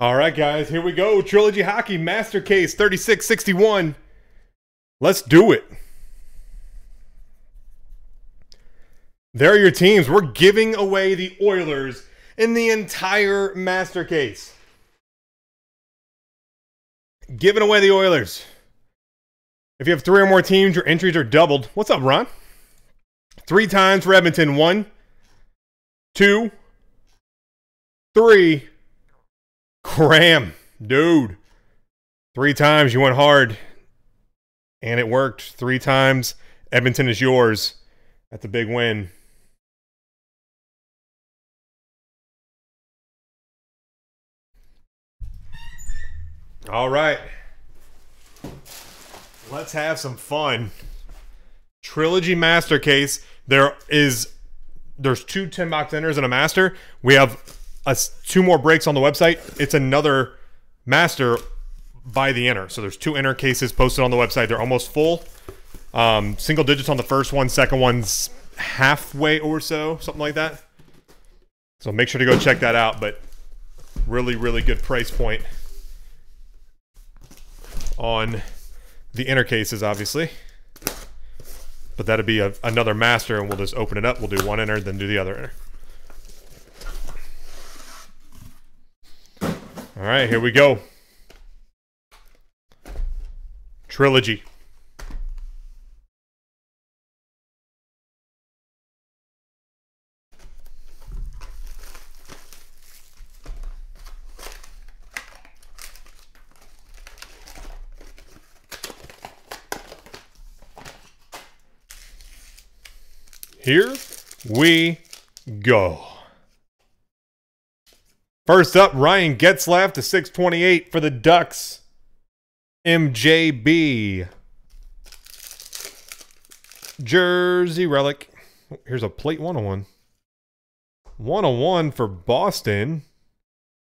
All right, guys, here we go. Trilogy Hockey Master Case 3661. Let's do it. There are your teams. We're giving away the Oilers in the entire Master Case. Giving away the Oilers. If you have three or more teams, your entries are doubled. What's up, Ron? Three times for Edmonton. One, two, three. Cram, dude. Three times you went hard, and it worked. Three times. Edmonton is yours. That's a big win. All right. Let's have some fun. Trilogy Master Case. There is there's two 10 box enters and a master. We have a, two more breaks on the website. It's another master by the inner. So there's two inner cases posted on the website. They're almost full. Um, single digits on the first one, second one's halfway or so, something like that. So make sure to go check that out. But really, really good price point on the inner cases, obviously. But that'd be a, another master, and we'll just open it up. We'll do one inner, then do the other enter. All right, here we go. Trilogy. Here we go. First up, Ryan Getzlaf to 628 for the Ducks. MJB. Jersey Relic. Here's a plate 101. 101 for Boston.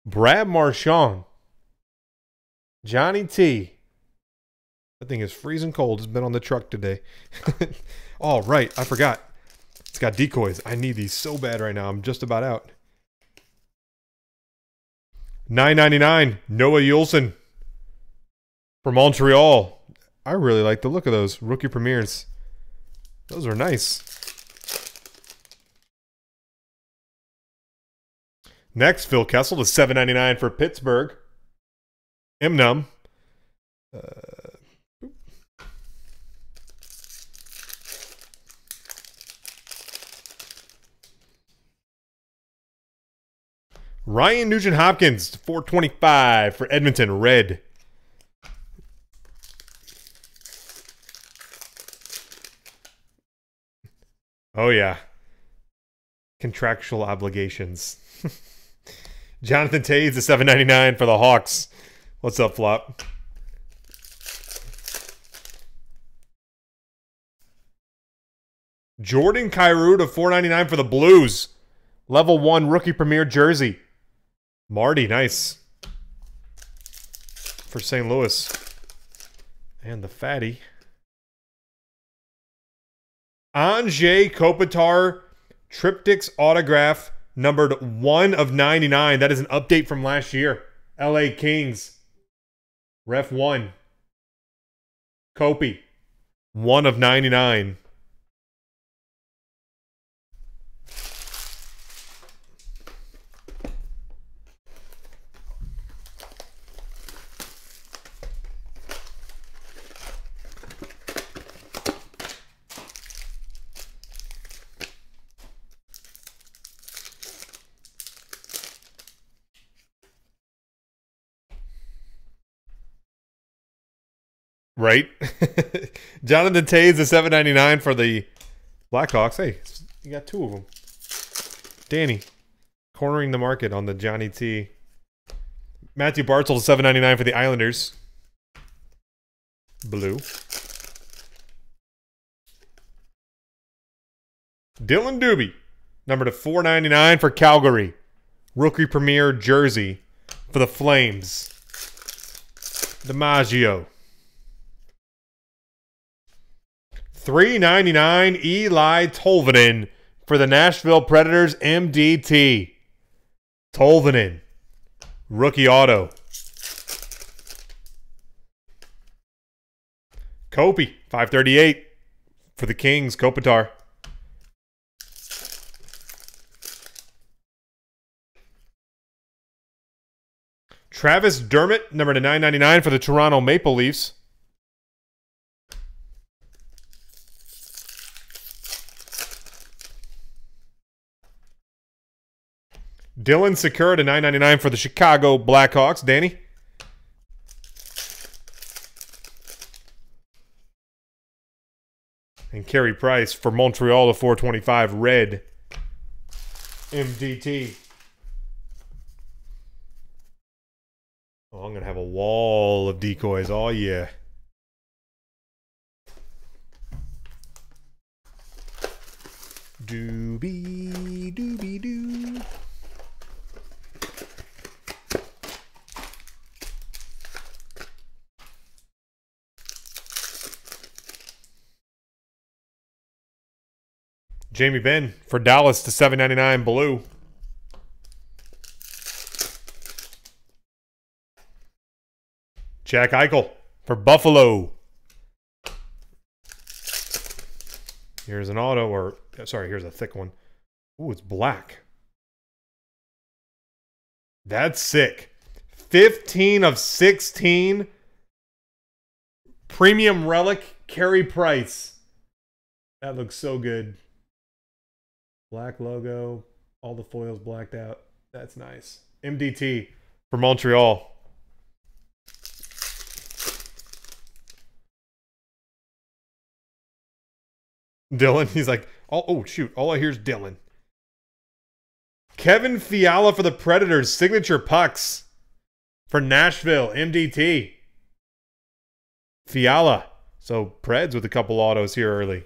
Brad Marchand. Johnny T. That thing is freezing cold. It's been on the truck today. oh, right. I forgot. It's got decoys. I need these so bad right now. I'm just about out. 9.99 Noah Juulsen from Montreal. I really like the look of those rookie premieres. Those are nice. Next, Phil Kessel to 7.99 for Pittsburgh. Imnum. Uh, Ryan Nugent Hopkins, 425 for Edmonton Red. Oh, yeah. Contractual obligations. Jonathan Toews, the 799 for the Hawks. What's up, Flop? Jordan Kyrou to 499 for the Blues. Level 1 rookie premier jersey. Marty, nice. For St. Louis. And the fatty. Anze Kopitar Triptychs autograph numbered 1 of 99. That is an update from last year. LA Kings. Ref 1. Kopi. 1 of 99. Right? Jonathan Toews, the 799 for the Blackhawks. Hey, you got two of them. Danny, cornering the market on the Johnny T. Mathew Barzal, 799 for the Islanders. Blue. Dillon Dubé, number to 499 for Calgary. Rookie Premier jersey for the Flames. DiMaggio. 399 Eeli Tolvanen for the Nashville Predators MDT. Tolvanen. Rookie auto. Kopi, 538 for the Kings, Kopitar. Travis Dermott, number to 999 for the Toronto Maple Leafs. Dylan Sikura to 999 for the Chicago Blackhawks. Danny? And Carey Price for Montreal to 425 red MDT. Oh, I'm going to have a wall of decoys. Oh, yeah. Doobie, doobie, doo. Jamie Benn for Dallas to 799 blue. Jack Eichel for Buffalo. Here's an auto, or sorry, here's a thick one. Ooh, it's black. That's sick. 15 of 16. Premium relic, Carey Price. That looks so good. Black logo, all the foils blacked out. That's nice. MDT for Montreal. Dylan, he's like, oh, oh shoot, all I hear is Dylan. Kevin Fiala for the Predators, signature pucks for Nashville, MDT. Fiala. So Preds with a couple autos here early.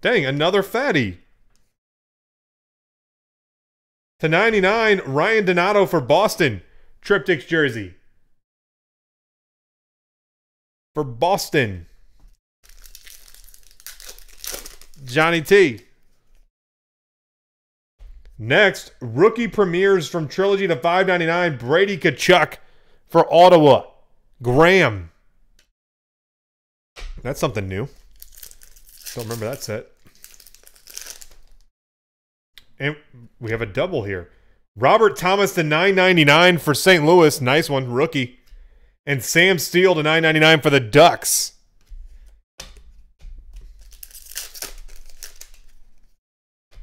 Dang, another fatty. To 99, Ryan Donato for Boston. Triptychs jersey. For Boston. Johnny T. Next, rookie premieres from Trilogy to 599, Brady Tkachuk for Ottawa. Graham. That's something new. Don't remember that set. And we have a double here. Robert Thomas to 999 for St. Louis. Nice one, rookie. And Sam Steele to 999 for the Ducks.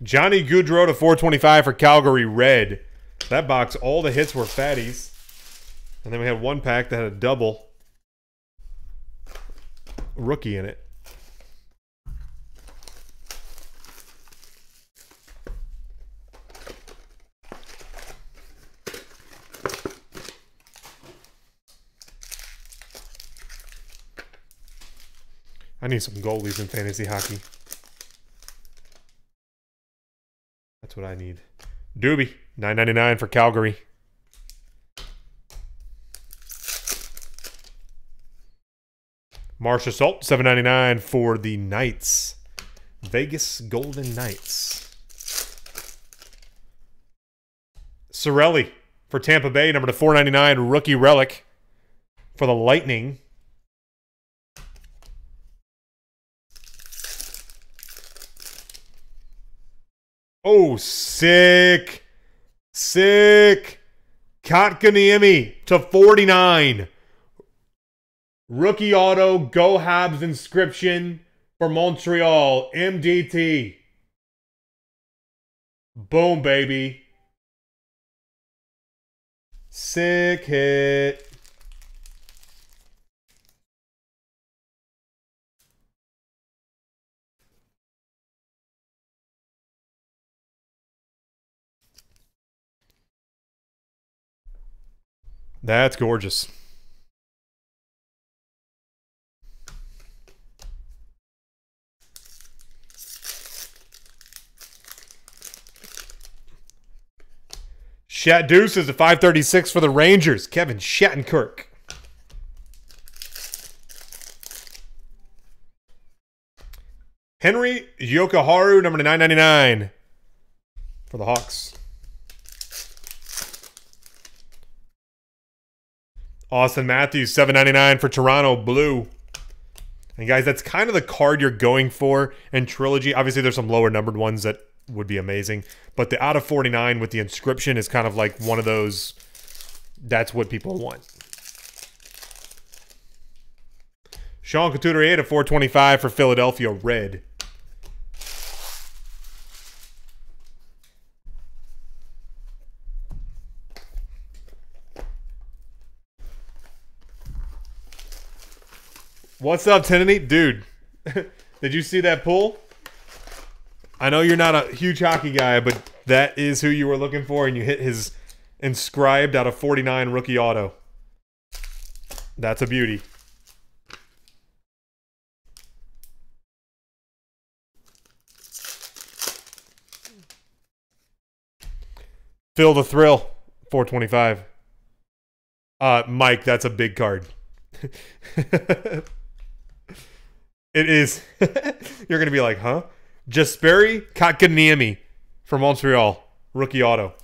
Johnny Gaudreau to 425 for Calgary Red. That box, all the hits were fatties. And then we had one pack that had a double rookie in it. I need some goalies in fantasy hockey. That's what I need. Dubé, nine ninety nine for Calgary. Marchessault, seven ninety nine for the Knights. Vegas Golden Knights. Sorelli for Tampa Bay, number to 499, rookie relic for the Lightning. Oh, sick. Sick. Kotkaniemi to 49. Rookie auto, Go Habs inscription for Montreal. MDT. Boom, baby. Sick hit. That's gorgeous. Shat is a 536 for the Rangers. Kevin Shattenkirk. Henri Jokiharju, number 999 for the Hawks. Auston Matthews, seven ninety nine for Toronto Blue. And guys, that's kind of the card you're going for in Trilogy. Obviously, there's some lower numbered ones that would be amazing, but the out of 49 with the inscription is kind of like one of those. That's what people want. Sean Couturier to 425 for Philadelphia Red. What's up, Tennessee? Dude, did you see that pull? I know you're not a huge hockey guy, but that is who you were looking for, and you hit his inscribed out of 49 rookie auto. That's a beauty. Phil the Thrill, 425. Uh, Mike, that's a big card. It is. You're going to be like, huh? Jesperi Kotkaniemi from Montreal. Rookie auto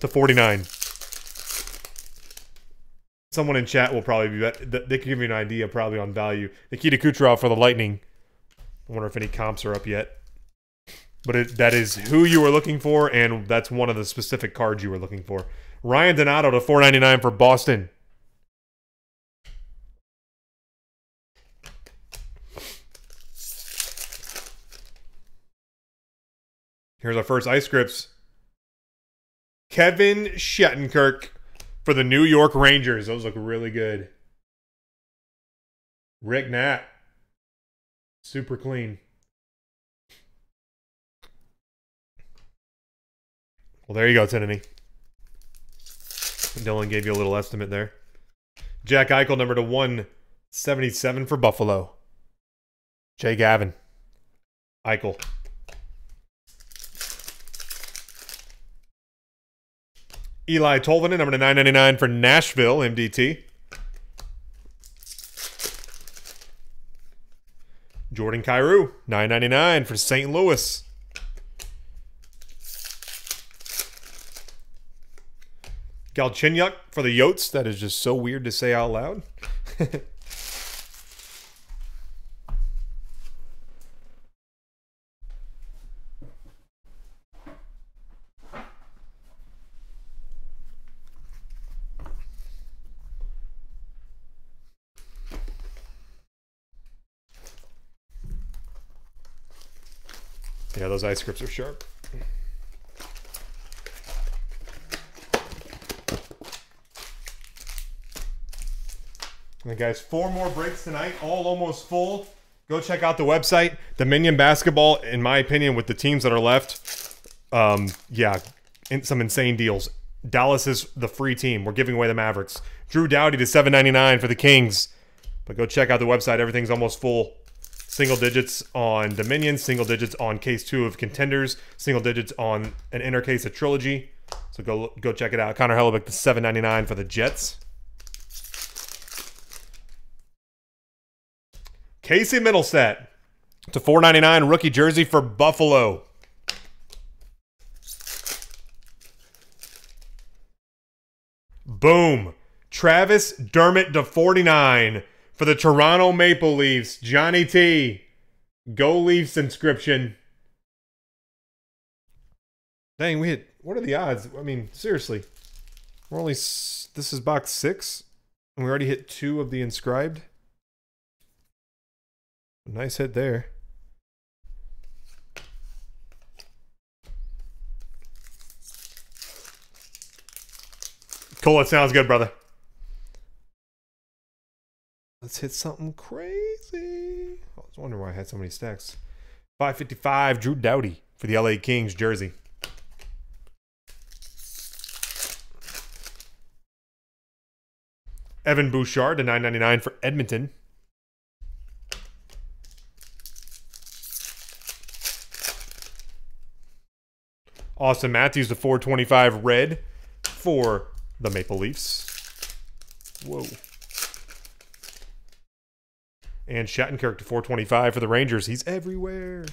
to 49. Someone in chat will probably be They can give you an idea probably on value. Nikita Kucherov for the Lightning. I wonder if any comps are up yet. But it, that is who you were looking for, and that's one of the specific cards you were looking for. Ryan Donato to 499 for Boston. Here's our first ice scripts. Kevin Shattenkirk for the New York Rangers. Those look really good. Rick Nat. Super clean. Well, there you go, Tennessee. Dylan gave you a little estimate there. Jack Eichel, number to 177 for Buffalo. Jay Gavin. Eichel. Eeli Tolvanen, number to 999 for Nashville, MDT. Jordan Kyrou, 999 for St. Louis. Galchenyuk for the Yotes. That is just so weird to say out loud. those ice grips are sharp. And guys, four more breaks tonight, all almost full. Go check out the website. Dominion Basketball, in my opinion, with the teams that are left, um, yeah, in, some insane deals. Dallas is the free team. We're giving away the Mavericks. Drew Doughty to seven ninety nine for the Kings. But go check out the website. Everything's almost full. Single digits on Dominion, single digits on case two of Contenders, single digits on an inner case of Trilogy. So go go check it out. Connor Hellebuyck the 7.99 for the Jets. Casey Mittelstadt to 4.99 rookie jersey for Buffalo. Boom. Travis Dermott to 49 for the Toronto Maple Leafs, Johnny T. Go Leafs inscription. Dang, we hit. What are the odds? I mean, seriously, we're only. This is box six, and we already hit two of the inscribed. Nice hit there. Cool. It sounds good, brother. Let's hit something crazy. I was wondering why I had so many stacks. 555, Drew Doughty for the LA Kings jersey. Evan Bouchard to 999 for Edmonton. Auston Matthews to 425 red for the Maple Leafs. Whoa and Shattenkirk to 425 for the Rangers. He's everywhere.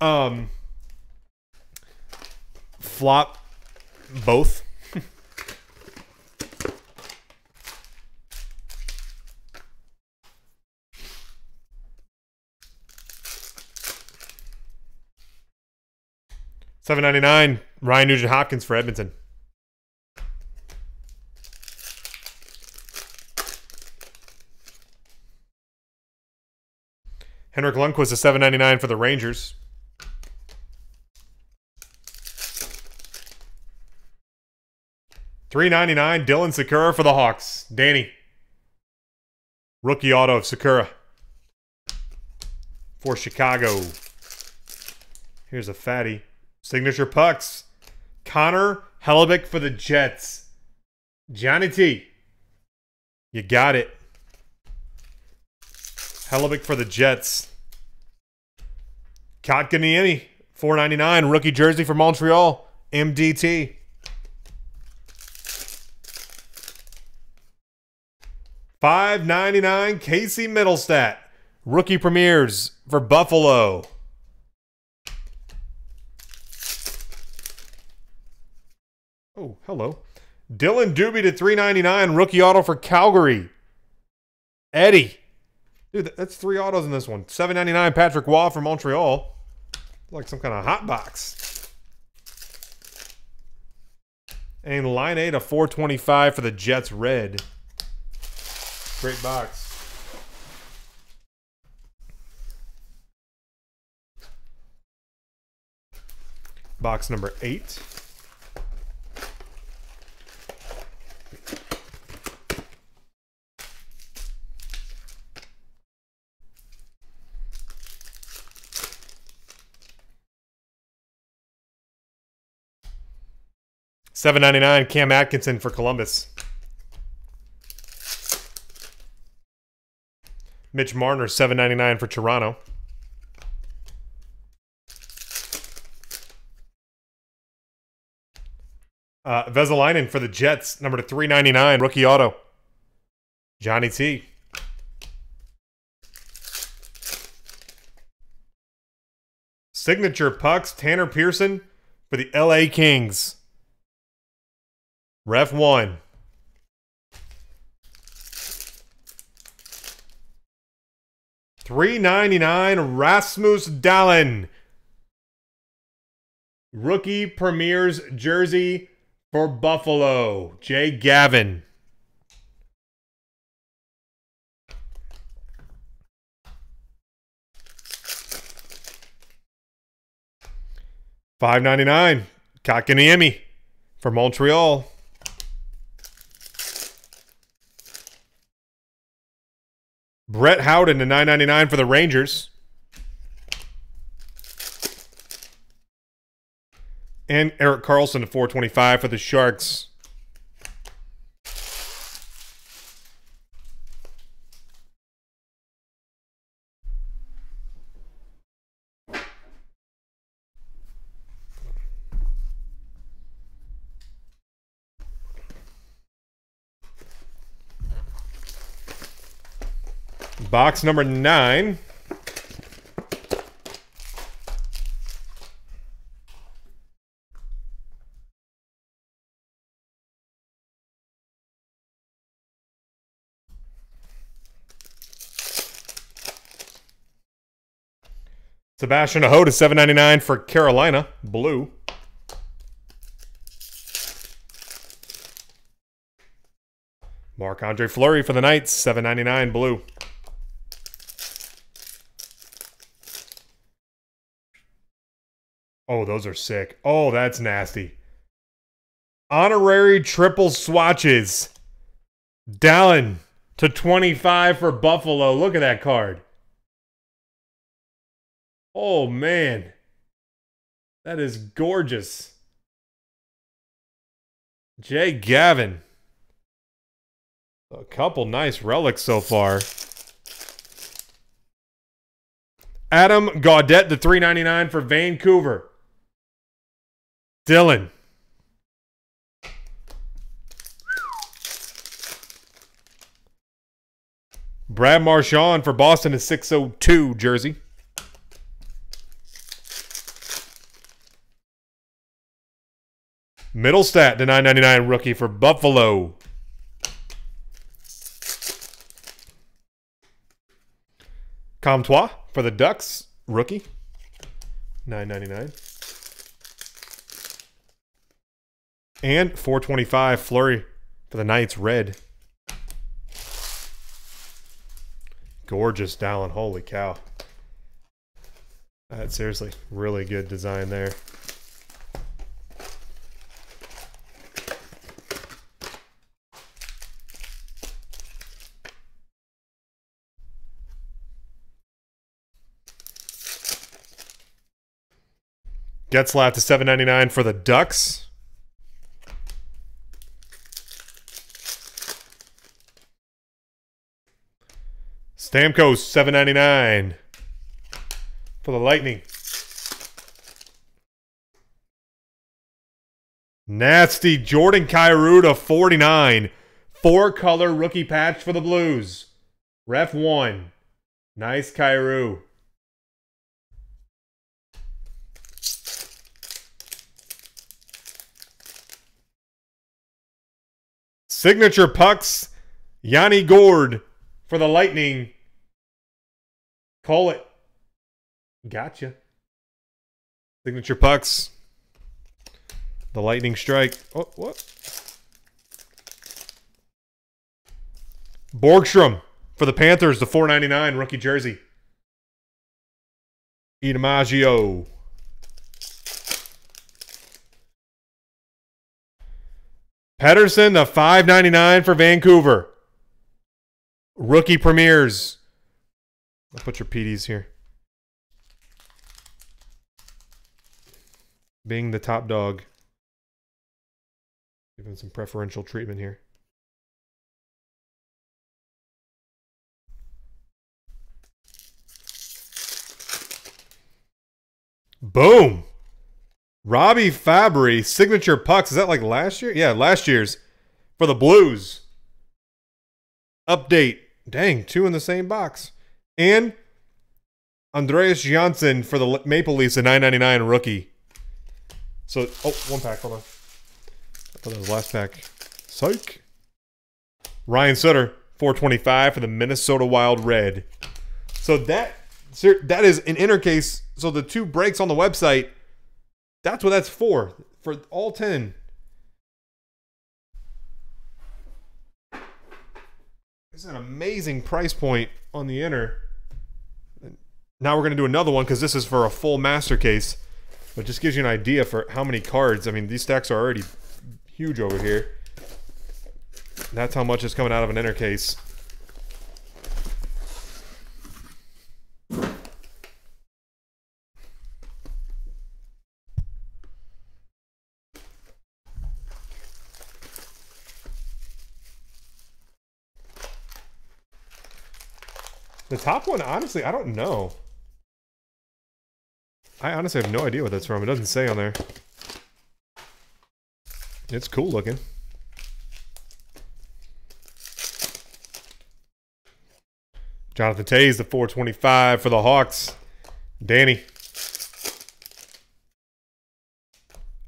Um, flop both Seven ninety nine. Ryan Nugent Hopkins for Edmonton. Henrik Lundqvist is seven ninety nine for the Rangers. Three ninety nine. Dylan Sikura for the Hawks. Danny. Rookie auto of Sikura for Chicago. Here's a fatty. Signature pucks. Connor Hellebuyck for the Jets. Johnny T. You got it. Hellebuyck for the Jets. Kotkaniemi, 499 rookie jersey for Montreal. MDT. Five ninety nine Casey Mittelstadt. Rookie premieres for Buffalo. Oh, hello. Dillon Dubé to 399 rookie auto for Calgary. Eddie. Dude, that's three autos in this one. 799 Patrick Waugh from Montreal. Like some kind of hot box. And line 8 of 425 for the Jets red. Great box. Box number 8. Seven ninety nine. Cam Atkinson for Columbus. Mitch Marner, seven ninety nine for Toronto. Uh, for the Jets, number to 399, rookie auto. Johnny T. Signature pucks, Tanner Pearson for the LA Kings. Ref 1. Three ninety nine Rasmus Dahlin. Rookie premieres jersey for Buffalo. Jay Gavin. Five ninety nine. Kotkaniemi for Montreal. Brett Howden to 9.99 for the Rangers. And Erik Karlsson to 425 for the Sharks. Box number nine. Sebastian Aho to 7.99 for Carolina, blue. Marc Andre Fleury for the Knights, 7.99 blue. Oh, those are sick. Oh, that's nasty. Honorary triple swatches. Dahlin to 25 for Buffalo. Look at that card. Oh, man. That is gorgeous. Jay Gavin. A couple nice relics so far. Adam Gaudette, the 399 for Vancouver. Dylan. Brad Marchand for Boston is 602 jersey. Mittelstadt to 999 rookie for Buffalo. Comtois for the Ducks rookie. 999. And 425 Fleury for the Knights, red. Gorgeous Dahlin. Holy cow. That's seriously really good design there. Getzlaf to 7.99 for the Ducks. Stamkos 7.99 for the Lightning. Nasty Jordan Kyrou to 49. Four color rookie patch for the Blues. Ref 1. Nice Kyrou. Signature pucks, Yanni Gourde for the Lightning. Call it. Gotcha. Signature pucks. The lightning strike. Oh, what? Borgstrom for the Panthers, the 499 rookie jersey. Idamaggio. Pettersson, the 599 for Vancouver. Rookie premieres. I'll put your PDs here. Being the top dog. Give him some preferential treatment here. Boom. Robby Fabbri, signature pucks. Is that like last year? Yeah, last year's for the Blues. Update. Dang, two in the same box. And Andreas Johnsson for the Maple Leafs, a 999 rookie. So, oh, one pack. Hold on. I thought that was last pack. Psych. Ryan Suter, 425 for the Minnesota Wild Red. So that that is an inner case. So the two breaks on the website, that's what that's for. For all 10. It's an amazing price point on the inner. Now we're going to do another one because this is for a full master case. But just gives you an idea for how many cards. I mean, these stacks are already huge over here. That's how much is coming out of an inner case. The top one, honestly, I don't know. I honestly have no idea what that's from. It doesn't say on there. It's cool looking. Jonathan Toews, the 425 for the Hawks. Danny.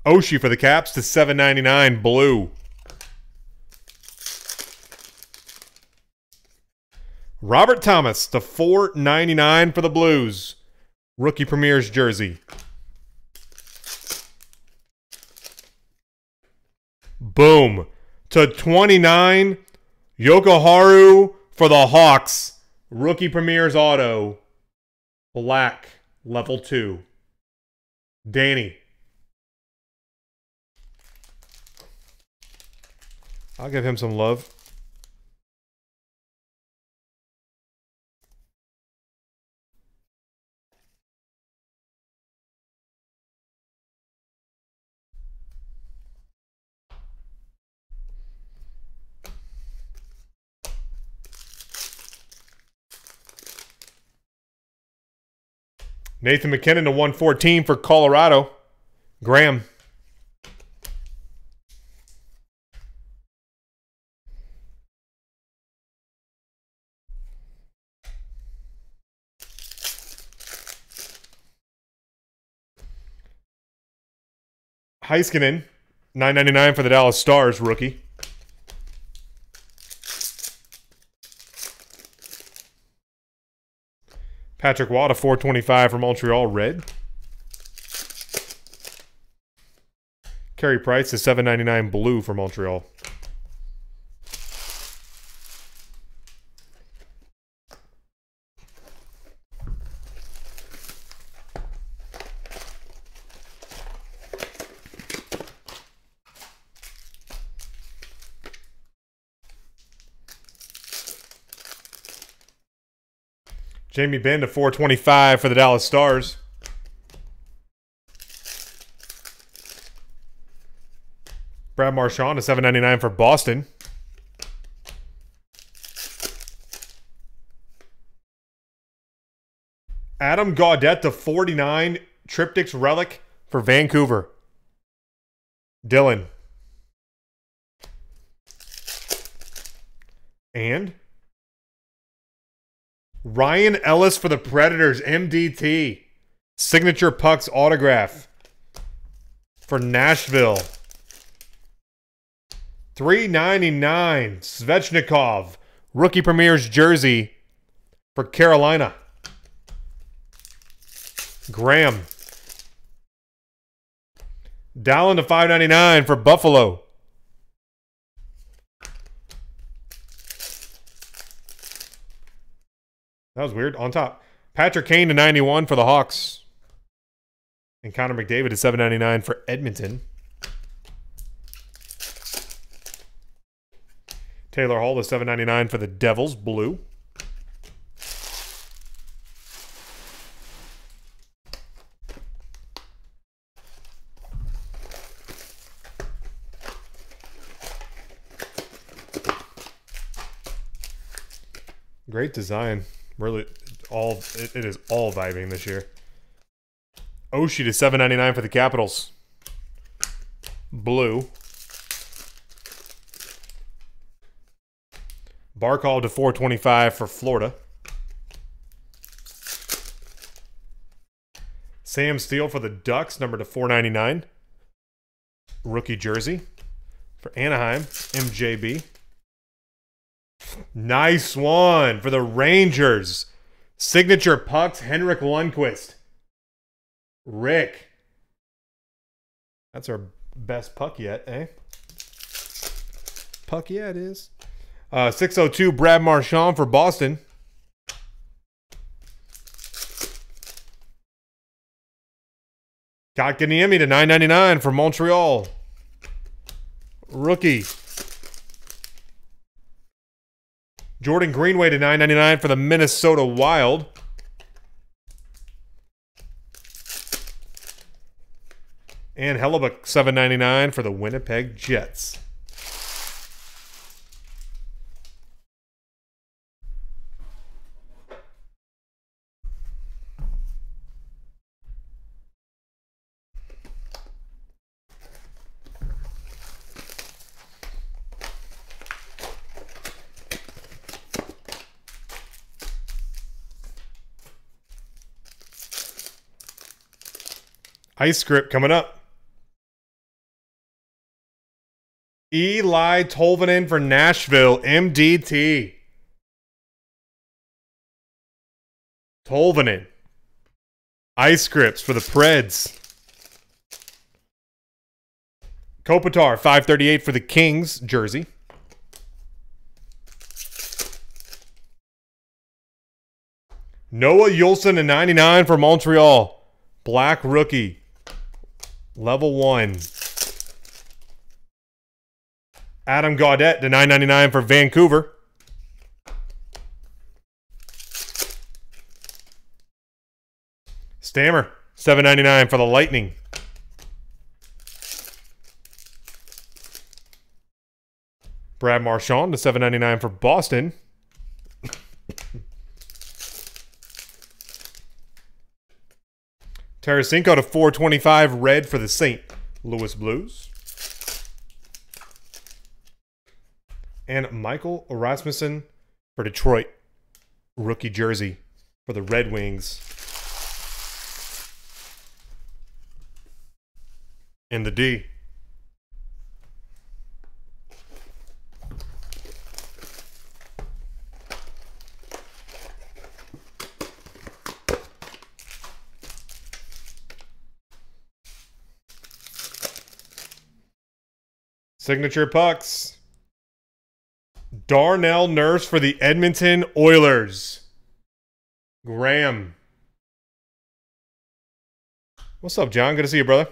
Oshie for the Caps to 799 blue. Robert Thomas, the 499 for the Blues. Rookie Premier's jersey. Boom. To 29, Jokiharju for the Hawks. Rookie Premier's auto. Black, level 2. Danny. I'll give him some love. Nathan MacKinnon to 114 for Colorado. Graham. Heiskanen, 9.99 for the Dallas Stars rookie. Patrick Watt, a 425 for Montreal red. Carey Price, a 7.99 blue for Montreal. Jamie Benn to 425 for the Dallas Stars. Brad Marchand to 799 for Boston. Adam Gaudette to 49 Triptychs Relic for Vancouver. Dylan. And Ryan Ellis for the Predators, MDT. Signature Pucks autograph for Nashville. 399 Svechnikov, rookie premier's jersey for Carolina. Graham. Dahlin to 599 for Buffalo. That was weird. On top. Patrick Kane to 91 for the Hawks. And Connor McDavid to 799 for Edmonton. Taylor Hall to 799 for the Devils, blue. Great design. Really, all it, it is all vibing this year. Oh, Oshie to seven ninety nine for the Capitals. Blue. Barkov to four twenty five for Florida. Sam Steele for the Ducks, number to four ninety nine. Rookie jersey for Anaheim, MJB. Nice one for the Rangers. Signature pucks, Henrik Lundqvist. Rick. That's our best puck yet, eh? Puck, yeah, it is. Uh, 602 Brad Marchand for Boston. Kotkaniemi to 999 for Montreal. Rookie. Jordan Greenway to 9.99 for the Minnesota Wild. And Hellebuyck 7.99 for the Winnipeg Jets. Ice script coming up. Eeli Tolvanen for Nashville, MDT. Tolvanen. Ice scripts for the Preds. Kopitar, 538 for the Kings jersey. Noah Juulsen, a 99 for Montreal. Black rookie. Level one. Adam Gaudette to 9.99 for Vancouver. Stammer, 7.99 for the Lightning. Brad Marchand to 7.99 for Boston. Tarasenko to 425 red for the St. Louis Blues. And Michael Rasmussen for Detroit. Rookie jersey for the Red Wings. And the D. Signature pucks. Darnell Nurse for the Edmonton Oilers. Graham. What's up, John? Good to see you, brother.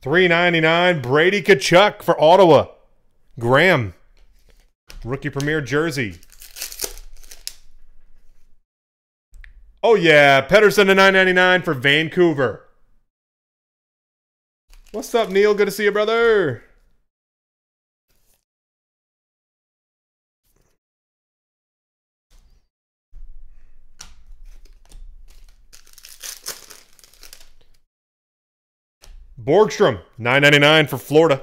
Three ninety nine. Brady Tkachuk for Ottawa. Graham. Rookie Premier jersey. Oh yeah, Pettersson to nine ninety nine for Vancouver. What's up, Neil? Good to see you, brother. Borgstrom, nine ninety nine for Florida.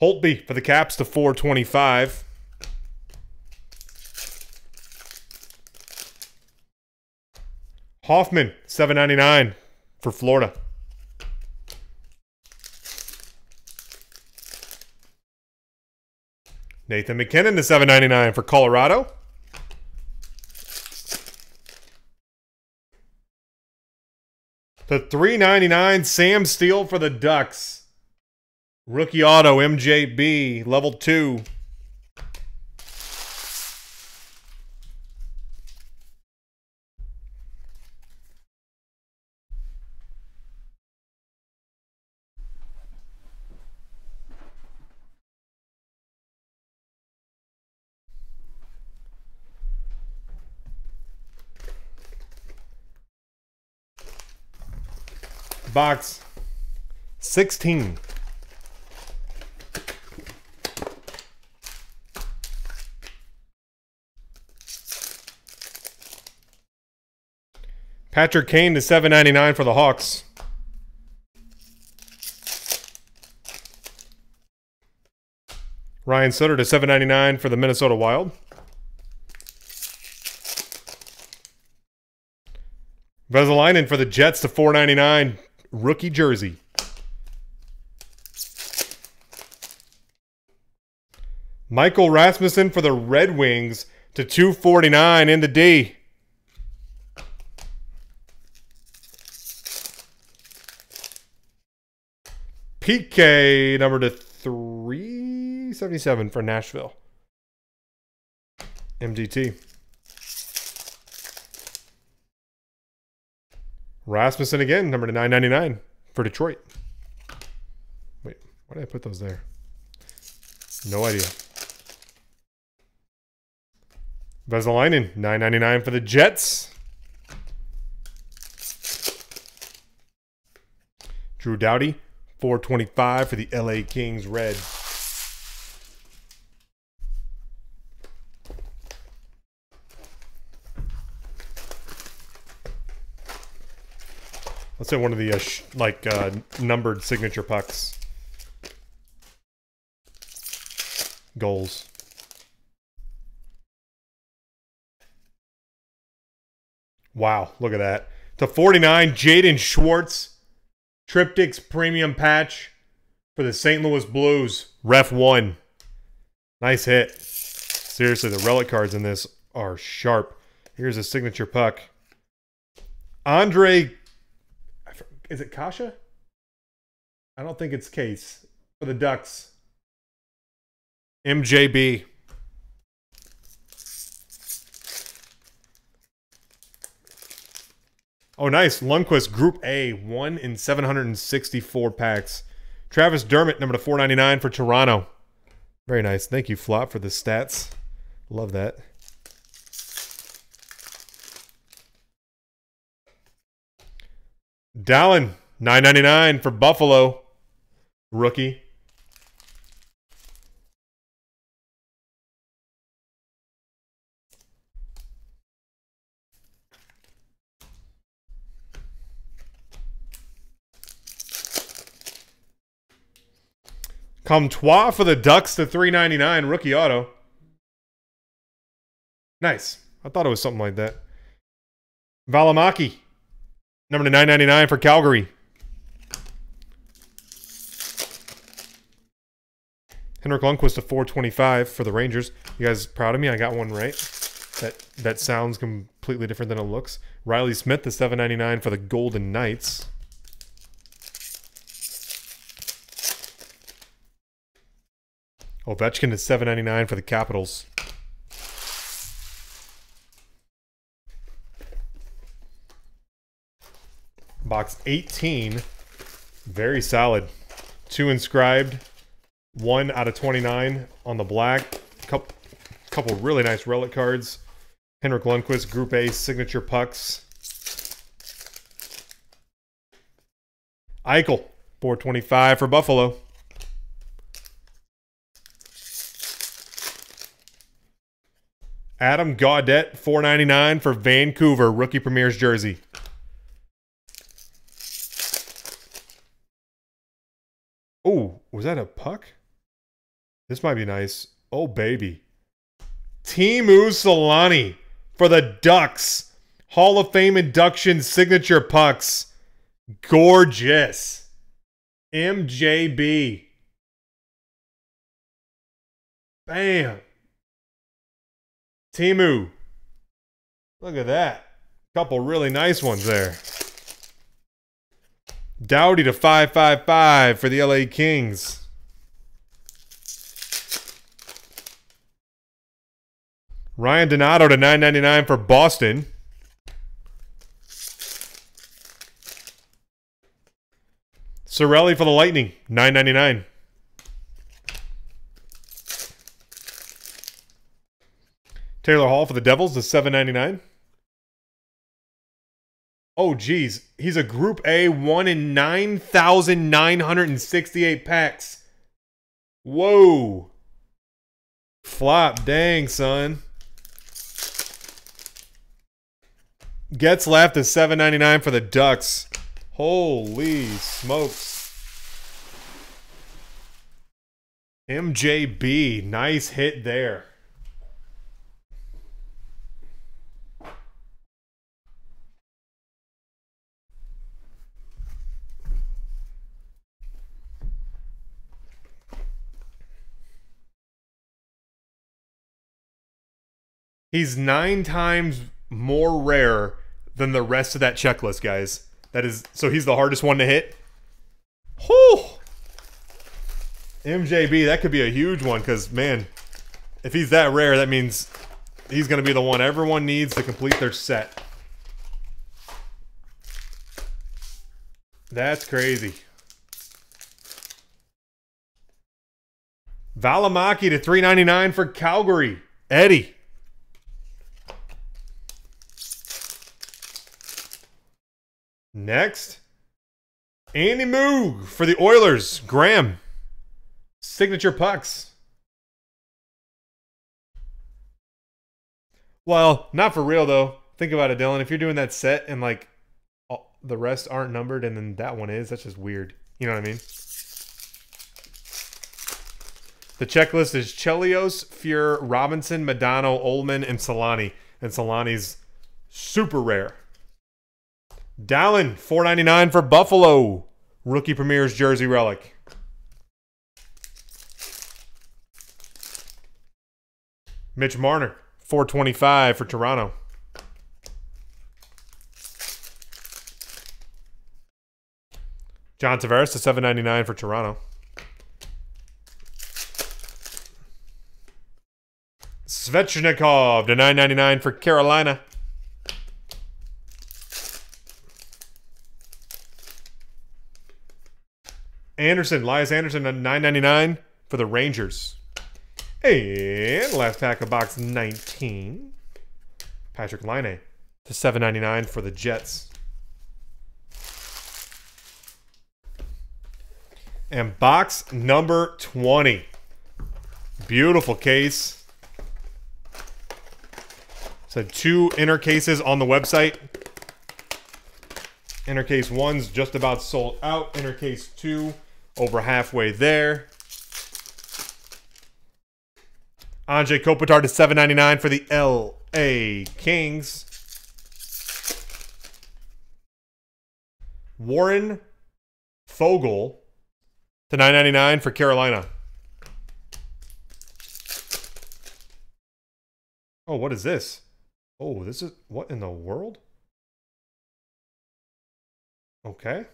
Holtby for the Caps to 425. Hoffman, 799 for Florida. Nathan MacKinnon to 799 for Colorado. The 399 Sam Steel for the Ducks. Rookie auto MJB level 2. Box 16. Patrick Kane to 7.99 for the Hawks. Ryan Suter to 7.99 for the Minnesota Wild. Vesalainen for the Jets to 4.99 rookie jersey. Michael Rasmussen for the Red Wings to 249 in the D. PK number to 377 for Nashville. MDT. Rasmussen again, number to 999 for Detroit. Wait, why did I put those there? No idea. Vesalainen, 999 for the Jets. Drew Doughty, 425 for the LA Kings red. Let's say one of the uh, like uh, numbered signature pucks. Goals. Wow, look at that. To 49, Jaden Schwartz. Triptychs premium patch for the St. Louis Blues. Ref 1. Nice hit. Seriously, the relic cards in this are sharp. Here's a signature puck. Andre is it Kasha? I don't think it's Kase for the Ducks. MJB. Oh, nice. Lundqvist, Group A, 1 in 764 packs. Travis Dermott, number to 499 for Toronto. Very nice. Thank you, Flop, for the stats. Love that. Dahlin, nine ninety nine for Buffalo. Rookie. Comtois for the Ducks to 399 rookie auto. Nice. I thought it was something like that. Valimaki Number to 999 for Calgary. Henrik Lundqvist to 425 for the Rangers. You guys proud of me? I got one right. That that sounds completely different than it looks. Reilly Smith, the 7.99 for the Golden Knights. Ovechkin is 7.99 for the Capitals. Box 18. Very solid. Two inscribed. One out of 29 on the black. Couple, couple really nice relic cards. Henrik Lundqvist, Group A signature pucks. Eichel, 425 for Buffalo. Adam Gaudette, 499 for Vancouver, rookie premieres jersey. Oh, was that a puck? This might be nice. Oh, baby. Teemu Selanne for the Ducks. Hall of Fame induction signature pucks. Gorgeous. MJB. Bam. Teemu. Look at that. Couple really nice ones there. Doughty to 555 for the LA Kings. Ryan Donato to 999 for Boston. Cirelli for the Lightning, 999. Taylor Hall for the Devils, the 799. Oh, geez. He's a Group A, one in 9,968 packs. Whoa. Flop. Dang, son. Getzlaf is 7.99 for the Ducks. Holy smokes. MJB, nice hit there. He's nine times more rare than the rest of that checklist, guys. That is so he's the hardest one to hit. Whew. MJB, that could be a huge one because man, if he's that rare, that means he's gonna be the one everyone needs to complete their set. That's crazy. Valimaki to 399 for Calgary. Eddie. Next, Andy Moog for the Oilers. Graham. Signature pucks. Well, not for real though. Think about it, Dylan. If you're doing that set and like all, the rest aren't numbered and then that one is, that's just weird. You know what I mean? The checklist is Chelios, Fuhr, Robinson, Modano, Ullman, and Selanne. And Selanne's super rare. Dahlin, four ninety nine for Buffalo. Rookie Premier's jersey relic. Mitch Marner, four twenty five for Toronto. John Tavares to seven ninety nine for Toronto. Svechnikov to nine ninety nine for Carolina. Andersson, Lias Andersson at 9.99 for the Rangers. And last pack of box 19. Patrick Laine to 7.99 for the Jets. And box number 20. Beautiful case. So two inner cases on the website. Inner case one's just about sold out. Inner case two over halfway there. Anze Kopitar to 7.99 for the L.A. Kings. Warren Foegele to 9.99 for Carolina. Oh, what is this? Oh, this is what in the world? Okay.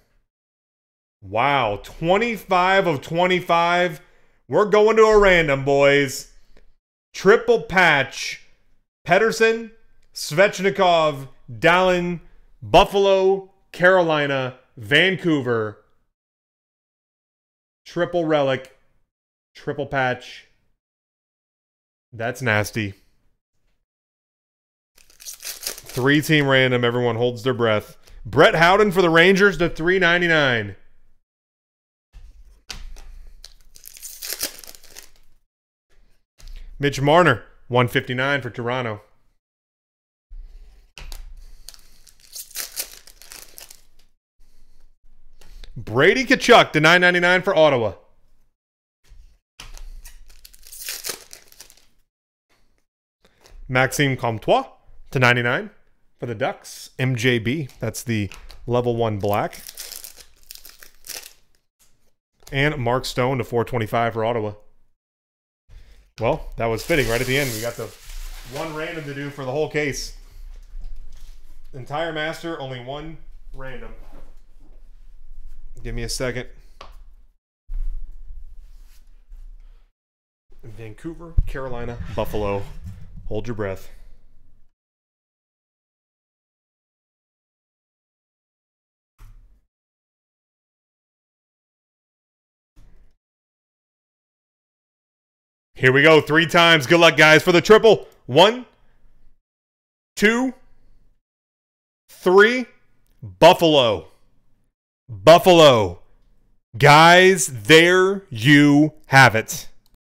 Wow, 25 of 25. We're going to a random, boys. Triple patch. Pettersson, Svechnikov, Dahlin, Buffalo, Carolina, Vancouver. Triple relic. Triple patch. That's nasty. Three team random. Everyone holds their breath. Brett Howden for the Rangers to 399. Mitch Marner, 159 for Toronto. Brady Tkachuk to 999 for Ottawa. Maxime Comtois to 99 for the Ducks. MJB, that's the level 1 black. And Mark Stone to 425 for Ottawa. Well, that was fitting right at the end. We got the one random to do for the whole case. Entire master, only one random. Give me a second. Vancouver, Carolina, Buffalo. Hold your breath. Here we go. Three times. Good luck, guys, for the triple. One, two, three. Buffalo. Buffalo. Guys, there you have it.